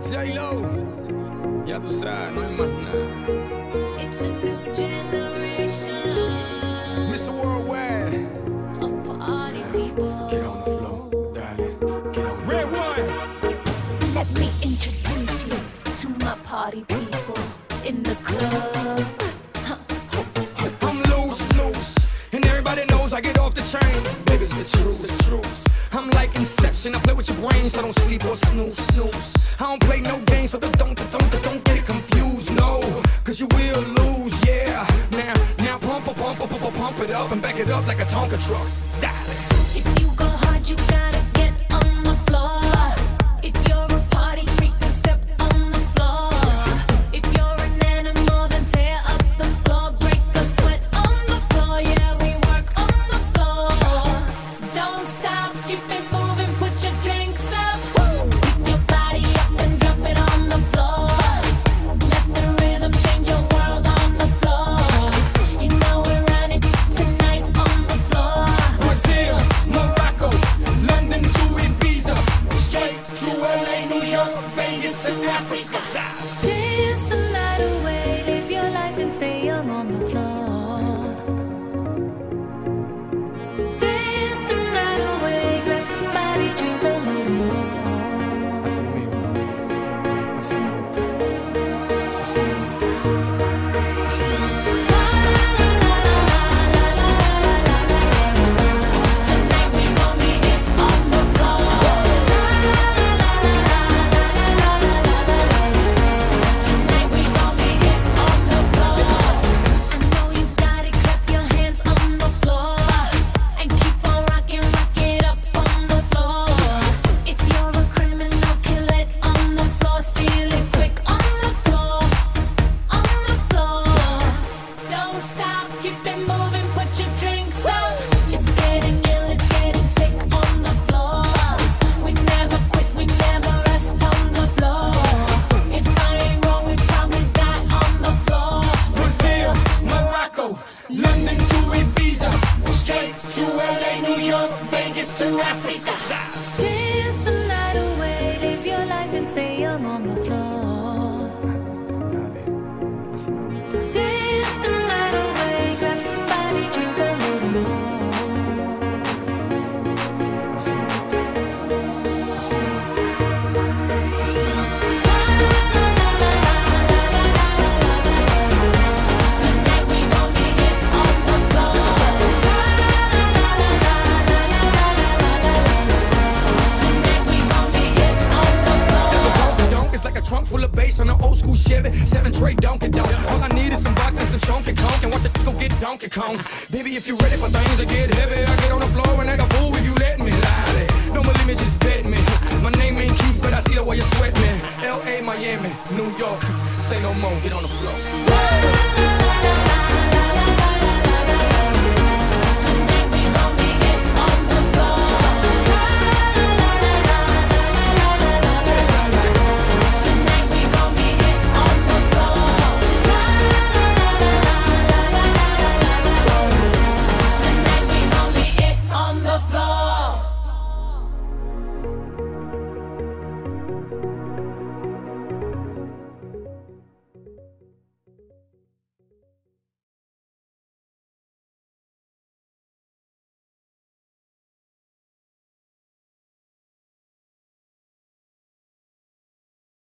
J-Lo e a do Sá, party people in the club. I'm loose, loose, and everybody knows I get off the train. Baby's the truth, the truth. I'm like Inception, I play with your brains, so I don't sleep or snooze, snooze. I don't play no games, so don't, don't, don't, don't get it confused, no. Cause you will lose, yeah. Now, now pump, pump, pump, pump, pump it up and back it up like a Tonka truck. Dial. If you go hard, you got keep it en África. straight Donkey Donk. All I need is some vodka, some Shonky Conk, and watch it go get Donkey Kong. Baby, if you ready for things to get heavy, I get on the floor and I got fool